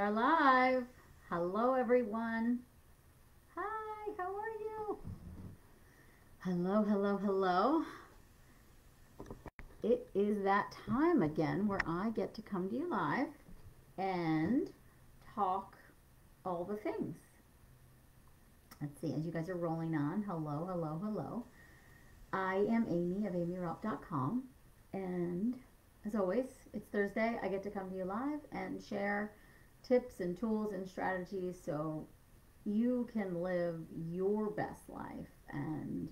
are live. Hello, everyone. Hi, how are you? Hello, hello, hello. It is that time again where I get to come to you live and talk all the things. Let's see, as you guys are rolling on, hello, hello, hello. I am Aimee of aimeeraupp.com, and as always, it's Thursday. I get to come to you live and share tips and tools and strategies so you can live your best life. And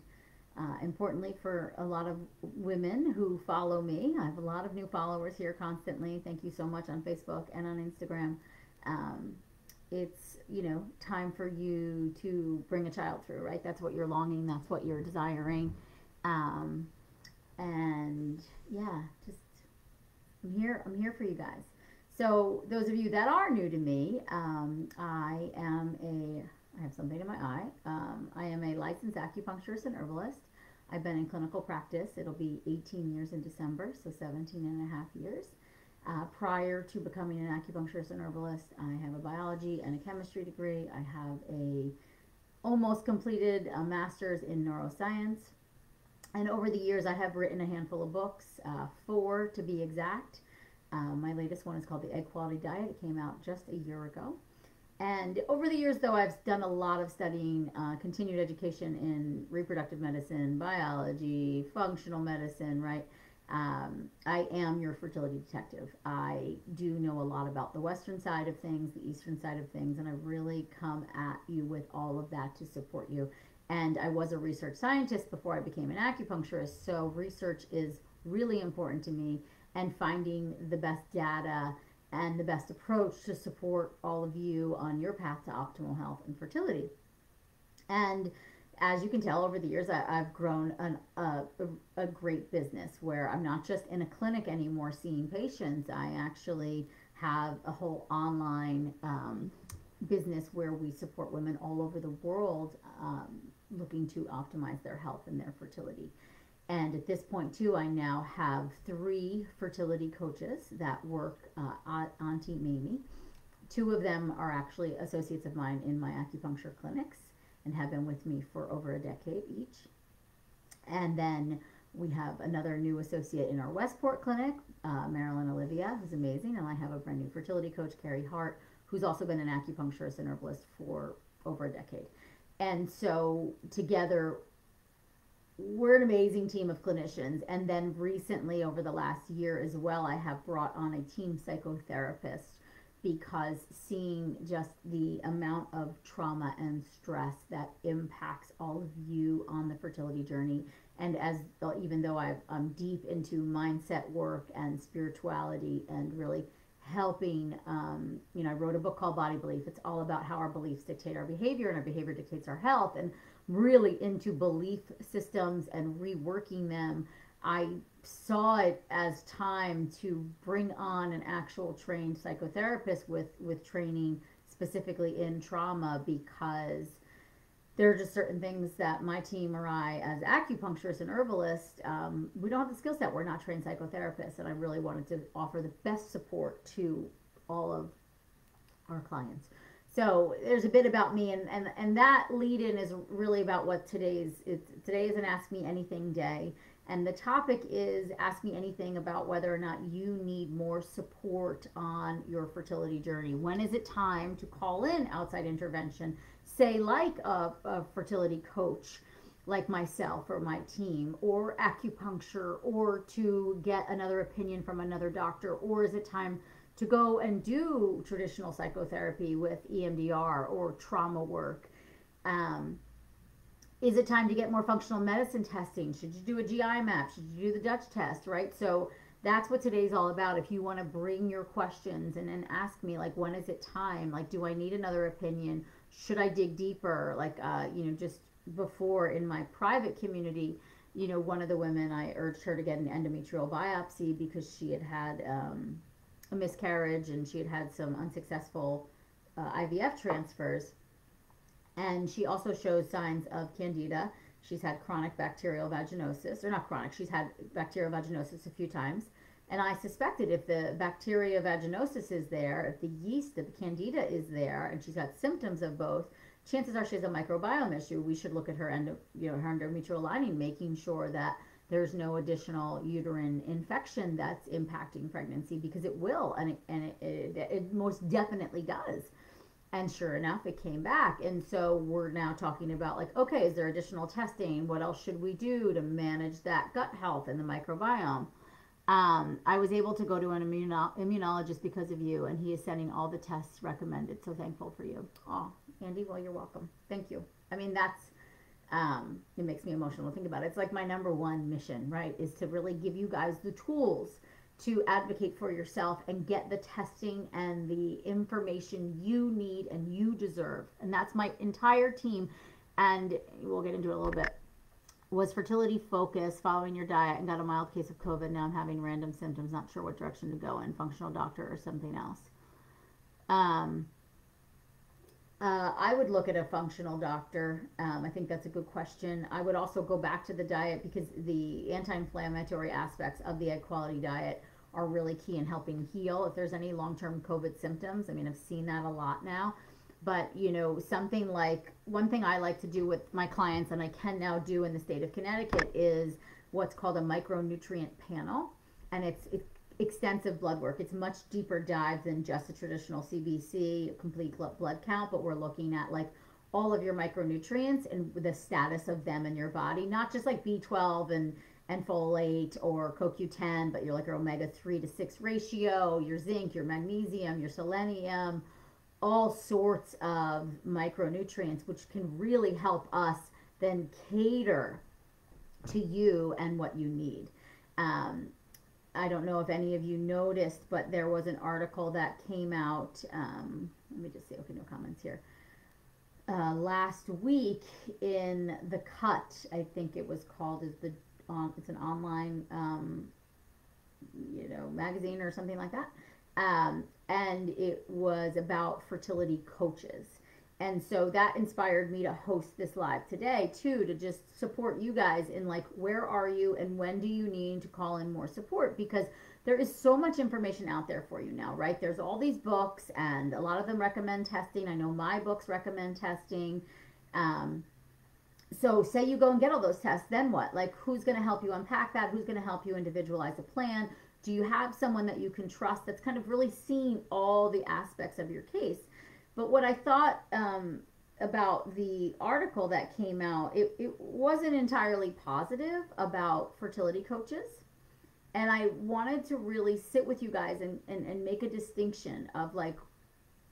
uh, importantly, for a lot of women who follow me, I have a lot of new followers here constantly. Thank you so much on Facebook and on Instagram. Um, it's you know time for you to bring a child through right that's what you're longing that's what you're desiring um, and yeah just i'm here i'm here for you guys so those of you that are new to me, um, I am a, I have something in my eye. Um, I am a licensed acupuncturist and herbalist. I've been in clinical practice. It'll be 18 years in December, so 17 and a half years. Uh, prior to becoming an acupuncturist and herbalist, I have a biology and a chemistry degree. I have a almost completed a master's in neuroscience. And over the years, I have written a handful of books, uh, four to be exact. Um, my latest one is called The Egg Quality Diet. It came out just a year ago. And over the years, though, I've done a lot of studying, uh, continued education in reproductive medicine, biology, functional medicine, right? Um, I am your fertility detective. I do know a lot about the Western side of things, the Eastern side of things, and I really come at you with all of that to support you. And I was a research scientist before I became an acupuncturist, so research is really important to me and finding the best data and the best approach to support all of you on your path to optimal health and fertility. And as you can tell over the years, I, have grown an, a, a great business where I'm not just in a clinic anymore seeing patients. I actually have a whole online um, business where we support women all over the world um, looking to optimize their health and their fertility. And at this point, too, I now have three fertility coaches that work uh, on, Team Aimee. Two of them are actually associates of mine in my acupuncture clinics and have been with me for over a decade each. And then we have another new associate in our Westport clinic, uh, Marilyn Olivia, who's amazing. And I have a brand new fertility coach, Carrie Hart, who's also been an acupuncturist and herbalist for over a decade. And so together we're an amazing team of clinicians. And then recently, over the last year as well, I have brought on a team psychotherapist because seeing just the amount of trauma and stress that impacts all of you on the fertility journey. And as even though i am deep into mindset work and spirituality and really helping, um, you know, I wrote a book called Body Belief. It's all about how our beliefs dictate our behavior and our behavior dictates our health. And really into belief systems and reworking them, I saw it as time to bring on an actual trained psychotherapist with with training specifically in trauma because there are just certain things that my team or I, as acupuncturists and herbalists, um, we don't have the skill set. We're not trained psychotherapists, and I really wanted to offer the best support to all of our clients. So there's a bit about me, and and and that lead in is really about what today's it's, today is an Ask Me Anything day, and the topic is Ask Me Anything about whether or not you need more support on your fertility journey. When is it time to call in outside intervention? Say like a, a fertility coach like myself or my team, or acupuncture, or to get another opinion from another doctor, or is it time to go and do traditional psychotherapy with EMDR or trauma work? Um, is it time to get more functional medicine testing? Should you do a GI map? Should you do the Dutch test, right? So that's what today's all about. If you want to bring your questions and then ask me, like, when is it time? Like, do I need another opinion? Should I dig deeper? Like, uh, you know, just before in my private community, you know, one of the women, I urged her to get an endometrial biopsy because she had had um, a miscarriage and she had had some unsuccessful uh, IVF transfers. And she also shows signs of candida. She's had chronic bacterial vaginosis, or not chronic, she's had bacterial vaginosis a few times. And I suspected if the bacteria vaginosis is there, if the yeast, the candida is there, and she's got symptoms of both, chances are she has a microbiome issue. We should look at her endo, you know, her endometrial lining, making sure that there's no additional uterine infection that's impacting pregnancy because it will, and it, and it, it, it most definitely does. And sure enough, it came back. And so we're now talking about like, okay, is there additional testing? What else should we do to manage that gut health and the microbiome? Um, I was able to go to an immuno- immunologist because of you, and he is sending all the tests recommended. So thankful for you. Oh, Andy, well, you're welcome. Thank you. I mean, that's um, it makes me emotional to think about it. It's like my number one mission, right? Is to really give you guys the tools to advocate for yourself and get the testing and the information you need and you deserve. And that's my entire team. And we'll get into it a little bit. Was fertility focused, following your diet, and got a mild case of COVID. Now I'm having random symptoms, not sure what direction to go in, functional doctor or something else. Um, uh, I would look at a functional doctor. Um, I think that's a good question. I would also go back to the diet because the anti inflammatory aspects of the egg quality diet are really key in helping heal if there's any long term COVID symptoms. I mean, I've seen that a lot now. But, you know, something like one thing I like to do with my clients, and I can now do in the state of Connecticut, is what's called a micronutrient panel. And it's, it extensive blood work. It's much deeper dive than just a traditional CBC, complete blood count, but we're looking at like all of your micronutrients and the status of them in your body, not just like B12 and and folate or CoQ10, but you're like your omega 3 to 6 ratio, your zinc, your magnesium, your selenium, all sorts of micronutrients, which can really help us then cater to you and what you need. Um, I don't know if any of you noticed, but there was an article that came out. Um, let me just see. Okay, no comments here. Uh, last week in the Cut, I think it was called, is the um, it's an online, um, you know, magazine or something like that, um, and it was about fertility coaches. And so that inspired me to host this live today too, to just support you guys in like, where are you and when do you need to call in more support? Because there is so much information out there for you now, right? There's all these books and a lot of them recommend testing. I know my books recommend testing. Um, so say you go and get all those tests, then what? Like who's going to help you unpack that? Who's going to help you individualize a plan? Do you have someone that you can trust that's kind of really seeing all the aspects of your case? But what I thought um, about the article that came out, it, it wasn't entirely positive about fertility coaches. And I wanted to really sit with you guys and, and, and make a distinction of like,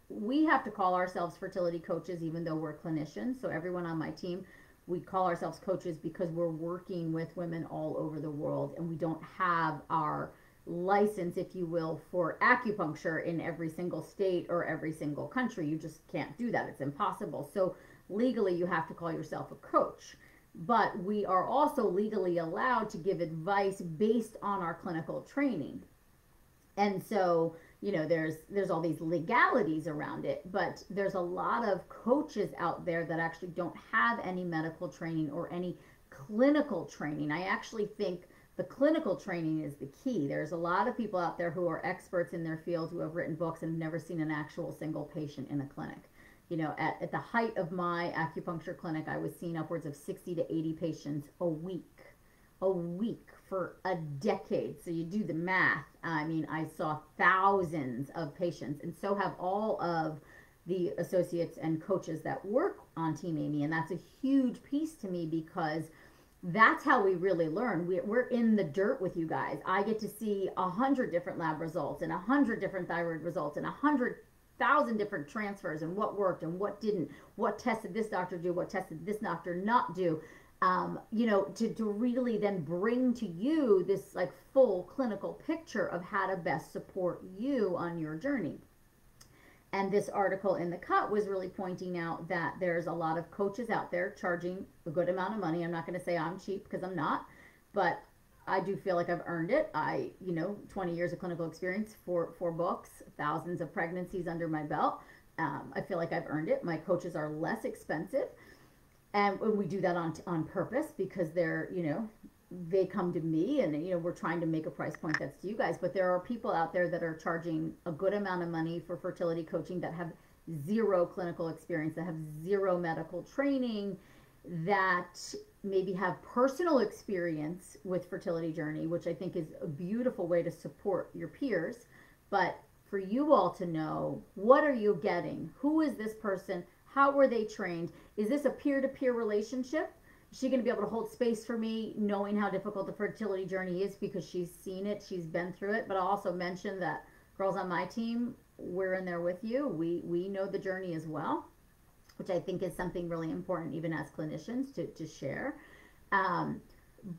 we have to call ourselves fertility coaches even though we're clinicians. So everyone on my team, we call ourselves coaches because we're working with women all over the world and we don't have our license, if you will, for acupuncture in every single state or every single country. You just can't do that. It's impossible. So legally, you have to call yourself a coach. But we are also legally allowed to give advice based on our clinical training. And so, you know, there's there's all these legalities around it, but there's a lot of coaches out there that actually don't have any medical training or any clinical training. I actually think the clinical training is the key. There's a lot of people out there who are experts in their field who have written books and have never seen an actual single patient in a clinic. You know, at, at the height of my acupuncture clinic, I was seeing upwards of 60 to 80 patients a week, a week for a decade. So you do the math. I mean, I saw thousands of patients, and so have all of the associates and coaches that work on Team Aimee. And that's a huge piece to me because – that's how we really learn. We're, we're in the dirt with you guys. I get to see a hundred different lab results and a hundred different thyroid results and a hundred thousand different transfers and what worked and what didn't. What tested this doctor do? What tested this doctor not do? Um, you know, to, to really then bring to you this like full clinical picture of how to best support you on your journey. And this article in the cut was really pointing out that there's a lot of coaches out there charging a good amount of money. I'm not going to say I'm cheap because I'm not, but I do feel like I've earned it. I, you know, 20 years of clinical experience, four four books, thousands of pregnancies under my belt. Um, I feel like I've earned it. My coaches are less expensive, and we do that on on purpose because they're, you know, they come to me and you know we're trying to make a price point that's to you guys but there are people out there that are charging a good amount of money for fertility coaching that have zero clinical experience that have zero medical training that maybe have personal experience with fertility journey which i think is a beautiful way to support your peers. But for you all to know what are you getting? Who is this person? How were they trained? Is this a peer-to-peer relationship she going to be able to hold space for me knowing how difficult the fertility journey is because she's seen it she's been through it? But i also mentioned that girls on my team we're in there with you. We we know the journey as well which i think is something really important even as clinicians to, to share. Um,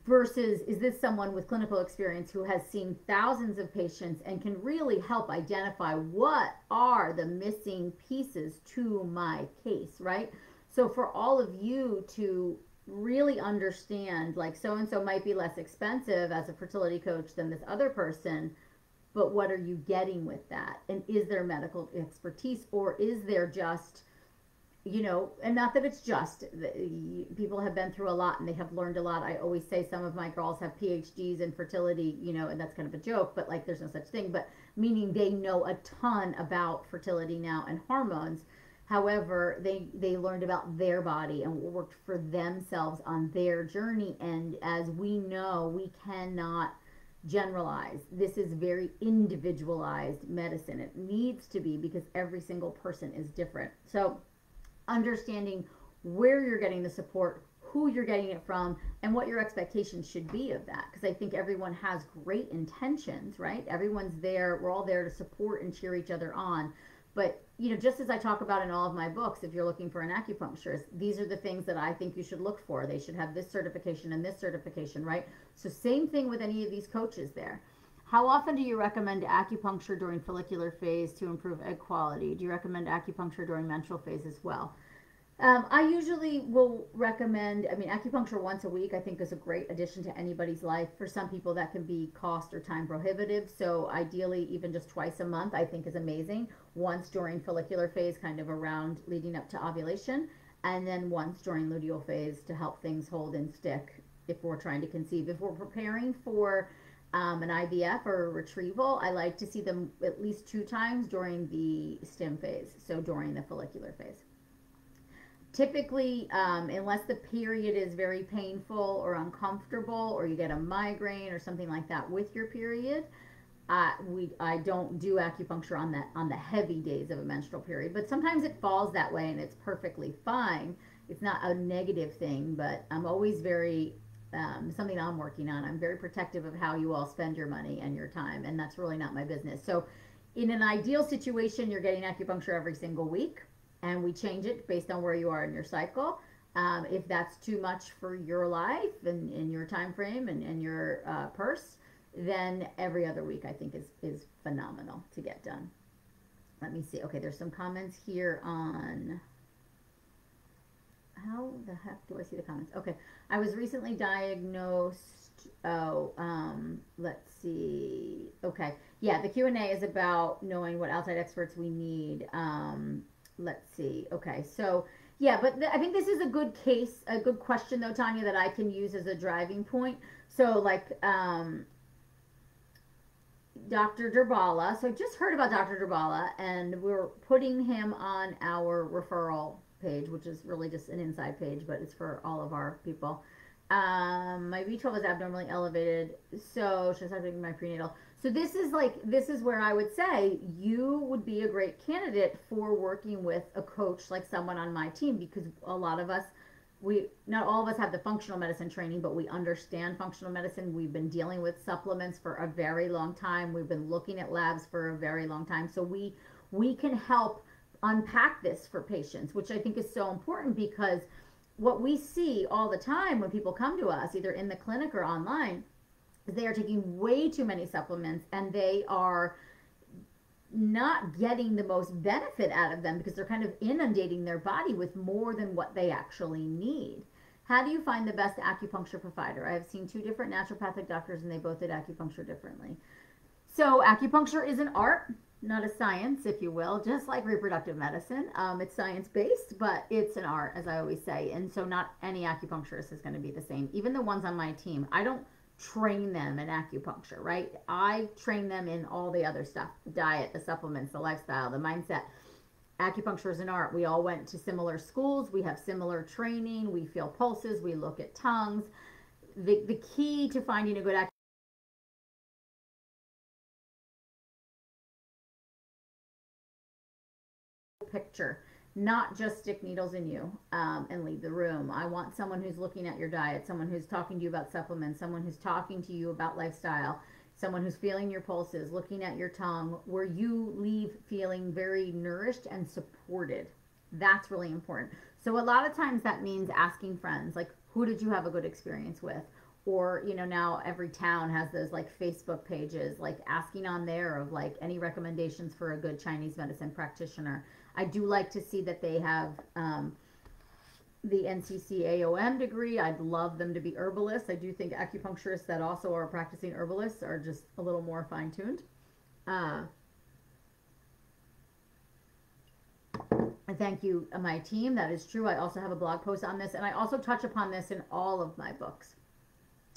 versus is this someone with clinical experience who has seen thousands of patients and can really help identify what are the missing pieces to my case right? So for all of you to really understand like so and so might be less expensive as a fertility coach than this other person but what are you getting with that? And is there medical expertise or is there just you know and not that it's just people have been through a lot and they have learned a lot. I always say some of my girls have phds in fertility you know and that's kind of a joke but like there's no such thing but meaning they know a ton about fertility now and hormones However, they they learned about their body and worked for themselves on their journey. And as we know, we cannot generalize. This is very individualized medicine. It needs to be because every single person is different. So, understanding where you're getting the support, who you're getting it from, and what your expectations should be of that. Because I think everyone has great intentions, right? Everyone's there. We're all there to support and cheer each other on. But you know, just as I talk about in all of my books, if you're looking for an acupuncturist, these are the things that I think you should look for. They should have this certification and this certification, right? So same thing with any of these coaches there. How often do you recommend acupuncture during follicular phase to improve egg quality? Do you recommend acupuncture during menstrual phase as well? Um, I usually will recommend, I mean, acupuncture once a week, I think is a great addition to anybody's life. For some people, that can be cost or time prohibitive. So, ideally, even just twice a month, I think is amazing. Once during follicular phase, kind of around leading up to ovulation, and then once during luteal phase to help things hold and stick if we're trying to conceive. If we're preparing for um, an IVF or a retrieval, I like to see them at least two times during the stim phase, so during the follicular phase typically um, unless the period is very painful or uncomfortable or you get a migraine or something like that with your period uh, we I don't do acupuncture on that on the heavy days of a menstrual period but sometimes it falls that way and it's perfectly fine. It's not a negative thing but I'm always very um, something I'm working on. I'm very protective of how you all spend your money and your time and that's really not my business. So in an ideal situation you're getting acupuncture every single week and we change it based on where you are in your cycle. Um, if that's too much for your life and in your time frame and, and your uh, purse, then every other week I think is is phenomenal to get done. Let me see. Okay, there's some comments here on how the heck do I see the comments? Okay, I was recently diagnosed. Oh, um, let's see. Okay, yeah, the Q and A is about knowing what outside experts we need. Um, let's see. Okay, so yeah, but th- I think this is a good case, a good question though, Tanya, that I can use as a driving point. So like, um, Dr. Durbala. So I just heard about Dr. Durbala, and we're putting him on our referral page, which is really just an inside page, but it's for all of our people. Um, my B12 is abnormally elevated, so start taking my prenatal? So this is like this is where I would say you would be a great candidate for working with a coach like someone on my team because a lot of us we not all of us have the functional medicine training but we understand functional medicine. We've been dealing with supplements for a very long time. We've been looking at labs for a very long time. So we we can help unpack this for patients which i think is so important because what we see all the time when people come to us either in the clinic or online they are taking way too many supplements and they are not getting the most benefit out of them because they're kind of inundating their body with more than what they actually need. How do you find the best acupuncture provider? I have seen two different naturopathic doctors and they both did acupuncture differently. So, acupuncture is an art. not a science, if you will, just like reproductive medicine. Um, it's science based, but it's an art, as I always say. And so, not any acupuncturist is going to be the same. Even the ones on my team, I don't train them in acupuncture, right? I train them in all the other stuff diet, the supplements, the lifestyle, the mindset. Acupuncture is an art. We all went to similar schools, we have similar training, we feel pulses, we look at tongues. The, the key to finding a good acupuncture picture not just stick needles in you um, and leave the room. I want someone who's looking at your diet, someone who's talking to you about supplements, someone who's talking to you about lifestyle, someone who's feeling your pulses, looking at your tongue, where you leave feeling very nourished and supported. That's really important. So, a lot of times that means asking friends, like, who did you have a good experience with? Or, you know, now every town has those like Facebook pages, like asking on there of like any recommendations for a good Chinese medicine practitioner I do like to see that they have um, the NCC AOM degree. I'd love them to be herbalists. I do think acupuncturists that also are practicing herbalists are just a little more fine tuned. Uh, I thank you, uh, my team. That is true. I also have a blog post on this, and I also touch upon this in all of my books.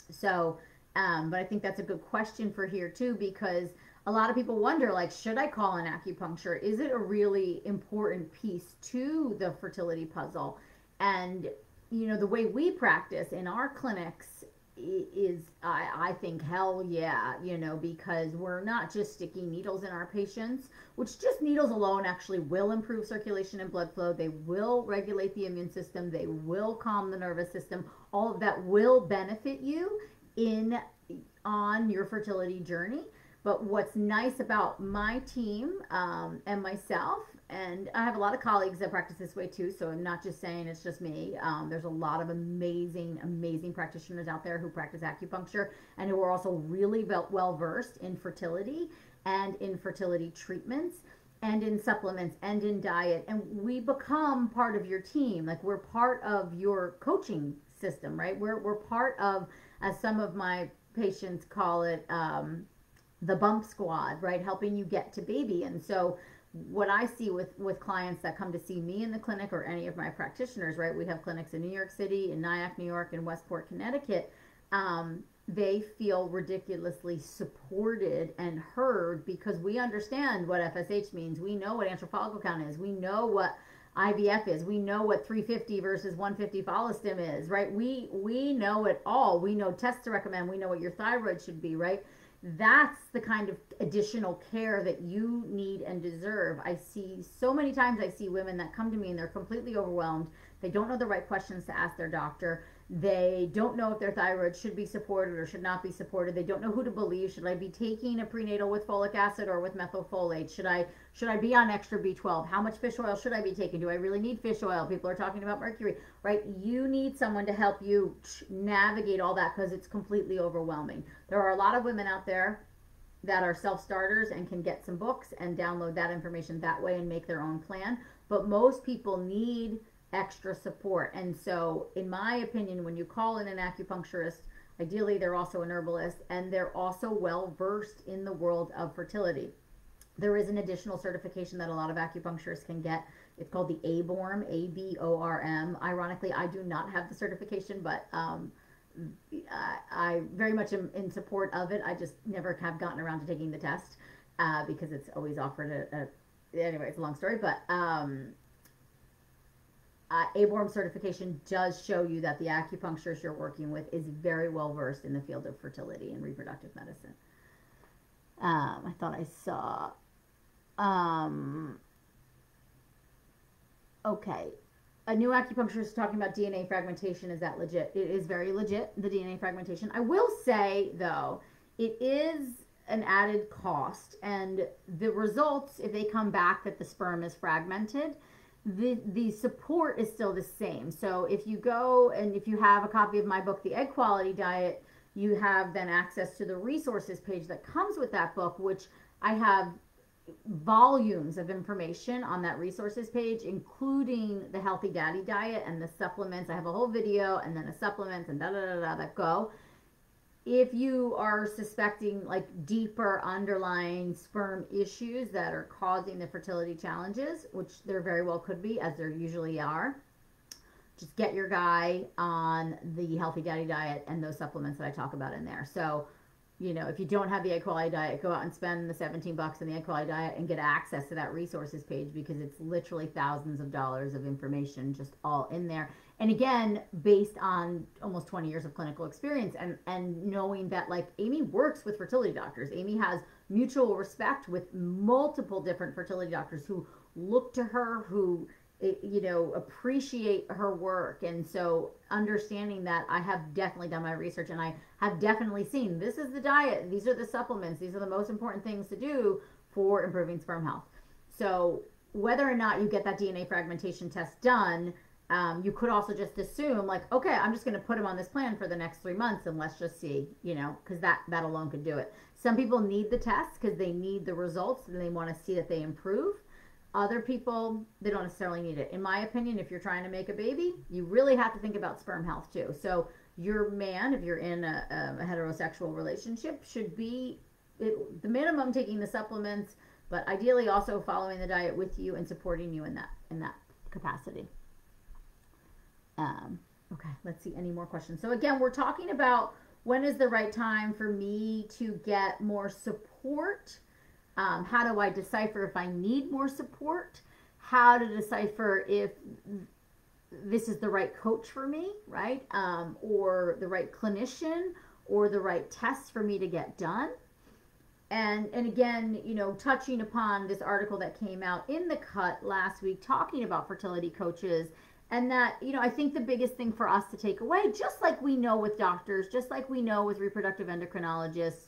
So, um, but I think that's a good question for here too, because a lot of people wonder like should i call an acupuncture? Is it a really important piece to the fertility puzzle? And you know the way we practice in our clinics is I, I think hell yeah you know because we're not just sticking needles in our patients which just needles alone actually will improve circulation and blood flow. They will regulate the immune system. They will calm the nervous system. All of that will benefit you in on your fertility journey but what's nice about my team um, and myself, and I have a lot of colleagues that practice this way too, so I'm not just saying it's just me. Um, there's a lot of amazing, amazing practitioners out there who practice acupuncture and who are also really well versed in fertility and in fertility treatments and in supplements and in diet. And we become part of your team. Like we're part of your coaching system, right? We're, we're part of, as some of my patients call it, um, the bump squad, right? Helping you get to baby. And so what I see with with clients that come to see me in the clinic or any of my practitioners, right? We have clinics in New York City, in Nyack, New York, and Westport, Connecticut. Um, they feel ridiculously supported and heard because we understand what FSH means. We know what antral follicle count is. We know what IVF is. We know what 350 versus 150 follistim is, right? We we know it all. We know tests to recommend. We know what your thyroid should be, right? That's the kind of additional care that you need and deserve. I see so many times I see women that come to me and they're completely overwhelmed. They don't know the right questions to ask their doctor. They don't know if their thyroid should be supported or should not be supported. They don't know who to believe. Should I be taking a prenatal with folic acid or with methylfolate? Should I should I be on extra B12? How much fish oil should I be taking? Do I really need fish oil? People are talking about mercury, right? You need someone to help you navigate all that because it's completely overwhelming. There are a lot of women out there that are self-starters and can get some books and download that information that way and make their own plan. But most people need extra support. And so, in my opinion, when you call in an acupuncturist, ideally they're also an herbalist and they're also well versed in the world of fertility. There is an additional certification that a lot of acupuncturists can get. It's called the ABORM, A B O R M. Ironically, I do not have the certification, but um, I, I, very much am in support of it. I just never have gotten around to taking the test uh, because it's always offered a, anyway, it's a long story, but um, uh, ABORM certification does show you that the acupuncturist you're working with is very well versed in the field of fertility and reproductive medicine. Um, I thought I saw. Um, okay. A new acupuncturist talking about DNA fragmentation. Is that legit? It is very legit, the DNA fragmentation. I will say, though, it is an added cost. And the results, if they come back that the sperm is fragmented, the the support is still the same. So if you go and if you have a copy of my book, The Egg Quality Diet, you have then access to the resources page that comes with that book, which I have volumes of information on that resources page, including the Healthy Daddy Diet and the supplements. I have a whole video and then a supplements and da da da da that go. If you are suspecting like deeper underlying sperm issues that are causing the fertility challenges, which there very well could be, as there usually are, just get your guy on the healthy daddy diet and those supplements that I talk about in there. So, you know, if you don't have the egg quality diet, go out and spend the 17 bucks on the egg quality diet and get access to that resources page because it's literally thousands of dollars of information just all in there and again based on almost 20 years of clinical experience and and knowing that like Aimee works with fertility doctors. Aimee has mutual respect with multiple different fertility doctors who look to her who eh, you know appreciate her work. And so understanding that i have definitely done my research and i have definitely seen this is the diet these are the supplements these are the most important things to do for improving sperm health. So whether or not you get that dna fragmentation test done um, you could also just assume like okay i'm just going to put him on this plan for the next three months and let's just see you know because that that alone could do it. Some people need the test because they need the results and they want to see that they improve. Other people they don't necessarily need it. In my opinion if you're trying to make a baby you really have to think about sperm health too. So your man if you're in a, a heterosexual relationship should be it, the minimum taking the supplements but ideally also following the diet with you and supporting you in that in that capacity um, okay, let's see any more questions. So again, we're talking about when is the right time for me to get more support? Um, how do I decipher if I need more support? How to decipher if this is the right coach for me, right? Um, or the right clinician or the right test for me to get done. And, and again, you know, touching upon this article that came out in the cut last week talking about fertility coaches and that you know i think the biggest thing for us to take away just like we know with doctors just like we know with reproductive endocrinologists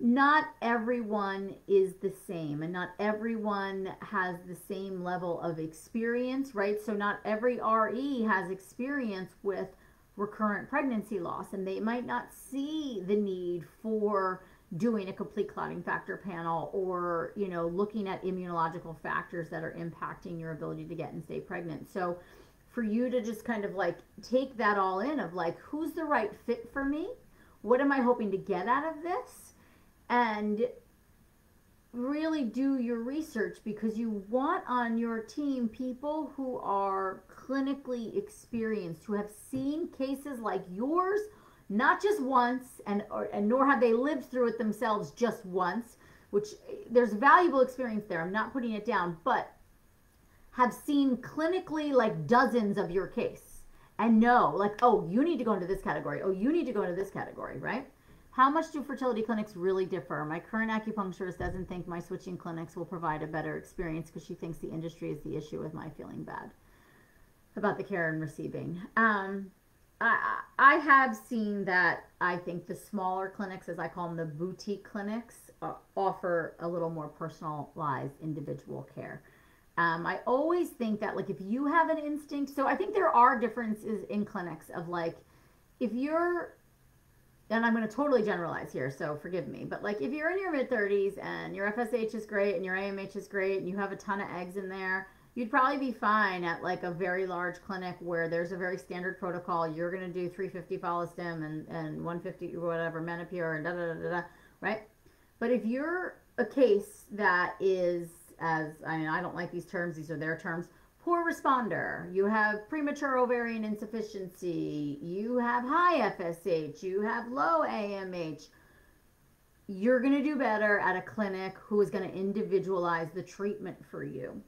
not everyone is the same and not everyone has the same level of experience right? So not every re has experience with recurrent pregnancy loss and they might not see the need for doing a complete clotting factor panel or you know looking at immunological factors that are impacting your ability to get and stay pregnant. So for you to just kind of like take that all in of like who's the right fit for me? What am i hoping to get out of this? And really do your research because you want on your team people who are clinically experienced who have seen cases like yours not just once and or, and nor have they lived through it themselves just once which eh, there's valuable experience there. I'm not putting it down but have seen clinically like dozens of your case. And know like oh you need to go into this category. Oh you need to go into this category right? How much do fertility clinics really differ? My current acupuncturist doesn't think my switching clinics will provide a better experience because she thinks the industry is the issue with my feeling bad about the care and receiving. Um, I, I have seen that I think the smaller clinics, as I call them, the boutique clinics, uh, offer a little more personalized individual care. Um, I always think that like if you have an instinct, so I think there are differences in clinics of like if you're and I'm going to totally generalize here, so forgive me, but like if you're in your mid 30s and your FSH is great and your AMH is great and you have a ton of eggs in there, you'd probably be fine at like a very large clinic where there's a very standard protocol. You're going to do 350 Follistim and, and 150 whatever Menopur and da da da da, right? But if you're a case that is as I mean, I don't like these terms, these are their terms. Poor responder, you have premature ovarian insufficiency, you have high FSH, you have low AMH. You're going to do better at a clinic who is going to individualize the treatment for you.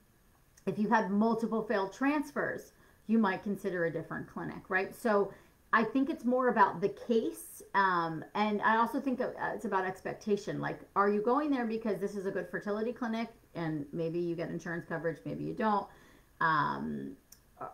If you have multiple failed transfers, you might consider a different clinic, right? So I think it's more about the case. Um, and I also think it's about expectation. Like, are you going there because this is a good fertility clinic and maybe you get insurance coverage, maybe you don't? Um,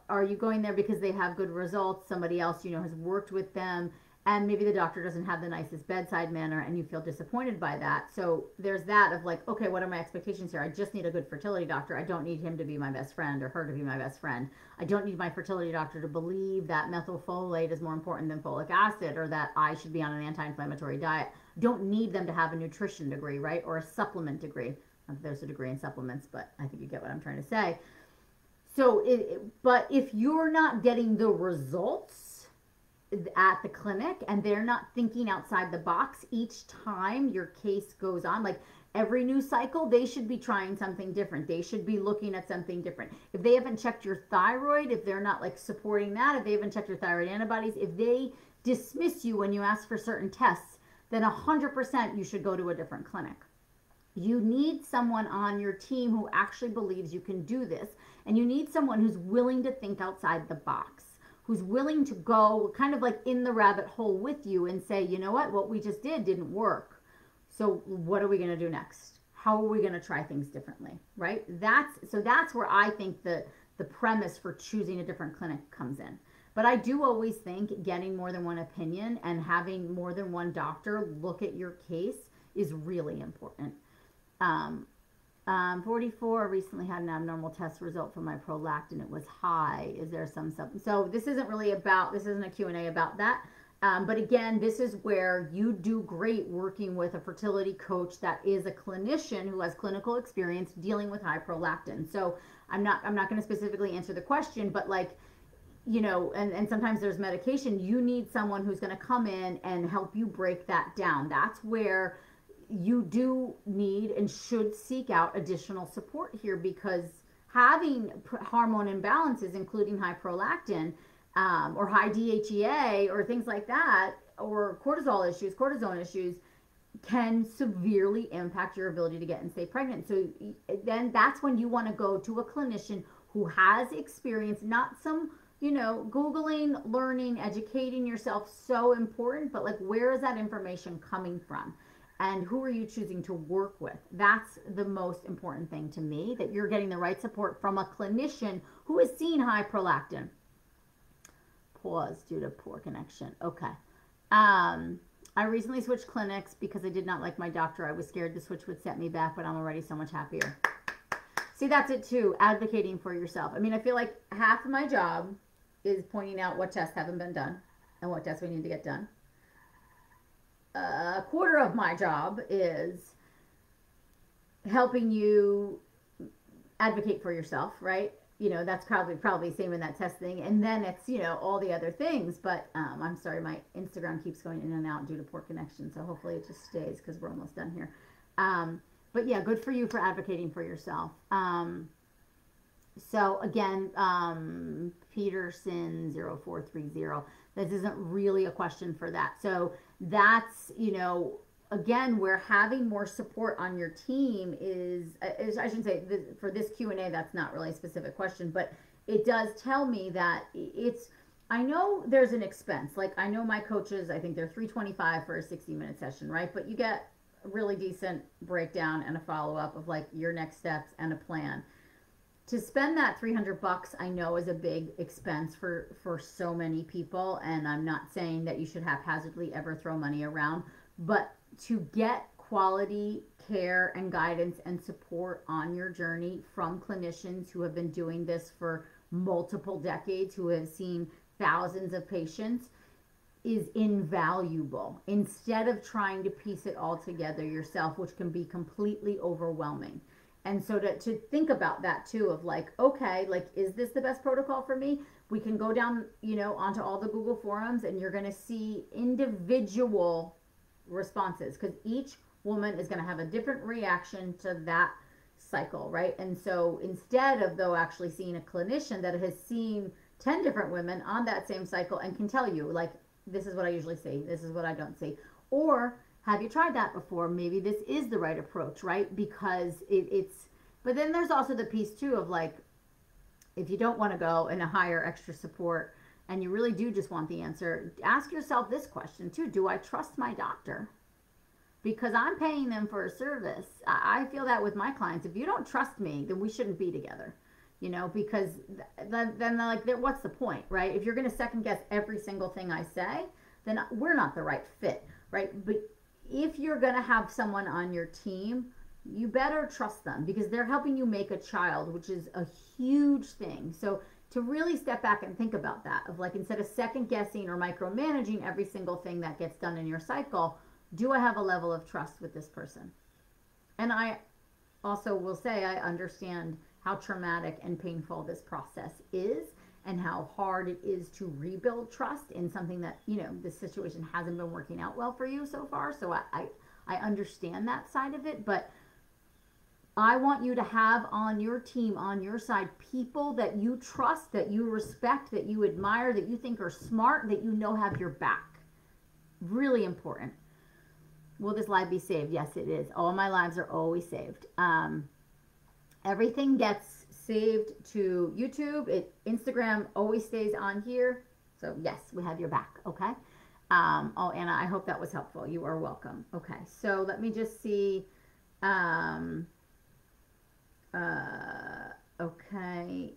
are you going there because they have good results? Somebody else, you know, has worked with them and maybe the doctor doesn't have the nicest bedside manner and you feel disappointed by that. So there's that of like okay what are my expectations here? I just need a good fertility doctor. I don't need him to be my best friend or her to be my best friend. I don't need my fertility doctor to believe that methylfolate is more important than folic acid or that i should be on an anti-inflammatory diet. Don't need them to have a nutrition degree right or a supplement degree there's a degree in supplements but i think you get what i'm trying to say. So it, but if you're not getting the results at the clinic and they're not thinking outside the box each time your case goes on like every new cycle they should be trying something different. They should be looking at something different. If they haven't checked your thyroid if they're not like supporting that if they haven't checked your thyroid antibodies if they dismiss you when you ask for certain tests then 100% you should go to a different clinic you need someone on your team who actually believes you can do this and you need someone who's willing to think outside the box who's willing to go kind of like in the rabbit hole with you and say, you know what, what we just did didn't work. So what are we going to do next? How are we going to try things differently? Right? That's so that's where I think the the premise for choosing a different clinic comes in. But I do always think getting more than one opinion and having more than one doctor look at your case is really important. Um, um, 44 recently had an abnormal test result for my prolactin. It was high. Is there some sub? So this isn't really about, this isn't a Q&A about that. Um, but again, this is where you do great working with a fertility coach that is a clinician who has clinical experience dealing with high prolactin. So I'm not, I'm not going to specifically answer the question, but like, you know, and, and sometimes there's medication, you need someone who's going to come in and help you break that down. That's where you do need and should seek out additional support here because having hormone imbalances, including high prolactin um, or high DHEA or things like that, or cortisol issues, cortisone issues, can severely impact your ability to get and stay pregnant. So then that's when you want to go to a clinician who has experience, not some, you know, Googling, learning, educating yourself, so important, but like where is that information coming from? And who are you choosing to work with? That's the most important thing to me that you're getting the right support from a clinician who has seen high prolactin. Pause due to poor connection. Okay. Um, i recently switched clinics because i did not like my doctor. I was scared the switch would set me back but i'm already so much happier. See that's it too advocating for yourself. I mean i feel like half of my job is pointing out what tests haven't been done and what tests we need to get done quarter of my job is helping you advocate for yourself, right? You know, that's probably probably same in that testing, and then it's you know all the other things. But um, I'm sorry, my Instagram keeps going in and out due to poor connection, so hopefully it just stays because we're almost done here. Um, but yeah, good for you for advocating for yourself. Um, so again, um, Peterson 0430. This isn't really a question for that. So that's, you know, again, where having more support on your team is, is I shouldn't say this, for this Q&A, that's not really a specific question, but it does tell me that it's, I know there's an expense. Like I know my coaches, I think they're 325 for a 60 minute session, right? But you get a really decent breakdown and a follow up of like your next steps and a plan to spend that 300 bucks i know is a big expense for for so many people and i'm not saying that you should haphazardly ever throw money around but to get quality care and guidance and support on your journey from clinicians who have been doing this for multiple decades who have seen thousands of patients is invaluable. Instead of trying to piece it all together yourself which can be completely overwhelming and so to, to think about that too of like okay like is this the best protocol for me? We can go down you know onto all the google forums and you're going to see individual responses because each woman is going to have a different reaction to that cycle right? And so instead of though actually seeing a clinician that has seen 10 different women on that same cycle and can tell you like this is what i usually see this is what i don't see or have you tried that before? Maybe this is the right approach, right? Because it, it's, but then there's also the piece too of like, if you don't want to go and hire extra support and you really do just want the answer, ask yourself this question too Do I trust my doctor? Because I'm paying them for a service. I feel that with my clients. If you don't trust me, then we shouldn't be together you know because then, then like what's the point right if you're going to second guess every single thing i say then we're not the right fit right but if you're going to have someone on your team, you better trust them because they're helping you make a child, which is a huge thing. So to really step back and think about that of like instead of second guessing or micromanaging every single thing that gets done in your cycle, do I have a level of trust with this person? And I also will say I understand how traumatic and painful this process is and how hard it is to rebuild trust in something that you know the situation hasn't been working out well for you so far. So I, I i understand that side of it but i want you to have on your team on your side people that you trust that you respect that you admire that you think are smart that you know have your back. Really important. Will this live be saved? Yes it is. All my lives are always saved. Um, everything gets saved to YouTube. It Instagram always stays on here. So yes, we have your back. Okay. Um, oh, Anna, I hope that was helpful. You are welcome. Okay. So let me just see. Um, uh, okay.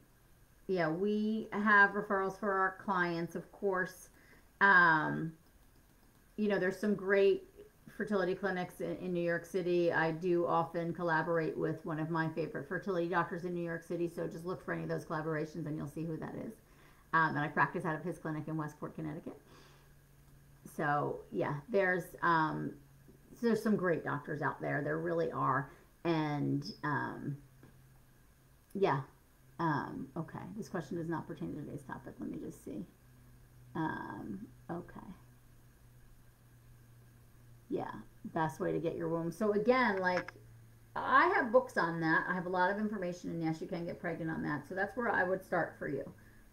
Yeah, we have referrals for our clients, of course. Um, you know, there's some great fertility clinics in, in, New York City. I do often collaborate with one of my favorite fertility doctors in New York City. So just look for any of those collaborations and you'll see who that is. Um, and I practice out of his clinic in Westport, Connecticut. So yeah, there's um, there's some great doctors out there. There really are. And um, yeah, um, okay. This question does not pertain to today's topic. Let me just see. Um, okay yeah, best way to get your womb. So again, like I have books on that. I have a lot of information, and yes, you can get pregnant on that. So that's where I would start for you.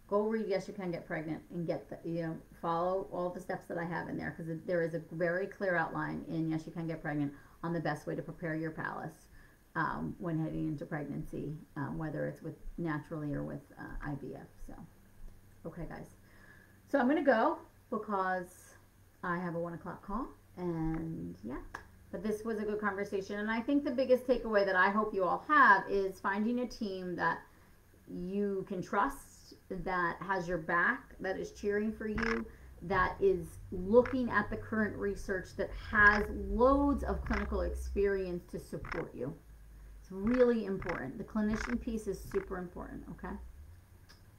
Go read Yes, You Can Get Pregnant and get the, you know, follow all the steps that I have in there because there is a very clear outline in Yes, You Can Get Pregnant on the best way to prepare your Pallas um, when heading into pregnancy, um, whether it's with naturally or with uh, IVF. So, okay, guys. So I'm going to go because I have a one o'clock call. And yeah, but this was a good conversation. And I think the biggest takeaway that I hope you all have is finding a team that you can trust, that has your back, that is cheering for you, that is looking at the current research, that has loads of clinical experience to support you. It's really important. The clinician piece is super important, okay?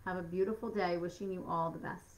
Have a beautiful day. Wishing you all the best.